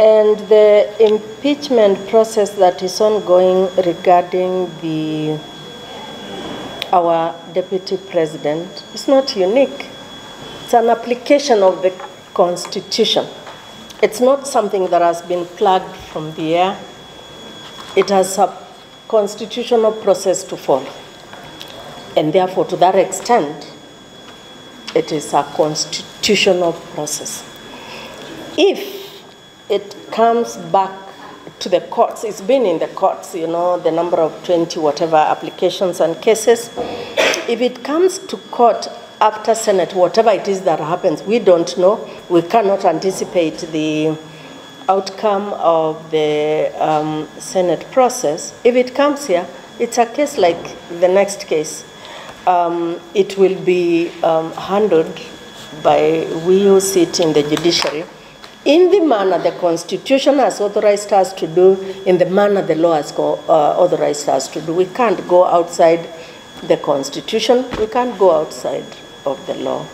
And the impeachment process that is ongoing regarding the our deputy president is not unique. It's an application of the constitution. It's not something that has been plugged from the air. It has a constitutional process to follow. And therefore, to that extent, it is a constitutional process. If it comes back to the courts, it's been in the courts, you know, the number of 20 whatever applications and cases. If it comes to court after Senate, whatever it is that happens, we don't know. We cannot anticipate the outcome of the um, Senate process. If it comes here, it's a case like the next case. Um, it will be um, handled by we who sit in the judiciary in the manner the Constitution has authorized us to do, in the manner the law has uh, authorized us to do. We can't go outside the Constitution, we can't go outside of the law.